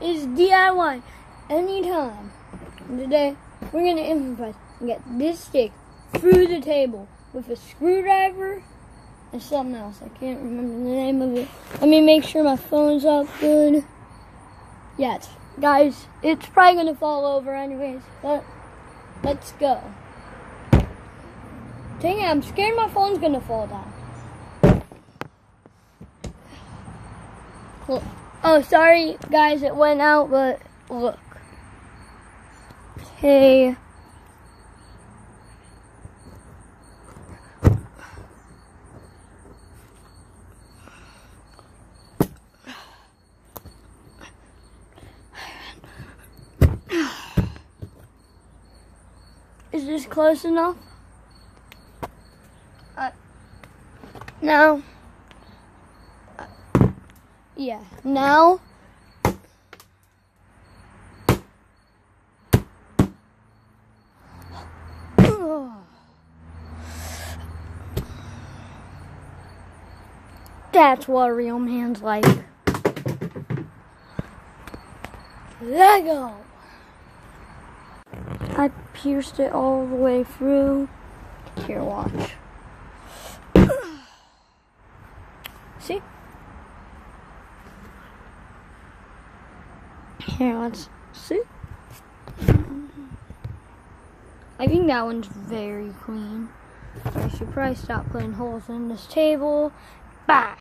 is DIY anytime. Today, we're gonna improvise and get this stick through the table with a screwdriver and something else. I can't remember the name of it. Let me make sure my phone's up good. Yes, guys, it's probably gonna fall over anyways, but let's go. Dang it, I'm scared my phone's gonna fall down. Oh, sorry, guys, it went out, but look. Okay. Is this close enough? Uh, no. Yeah. Now. That's what a real man's like. Lego! I pierced it all the way through. Here, watch. See? Here, let's see. I think that one's very clean. I should probably stop putting holes in this table. Bah!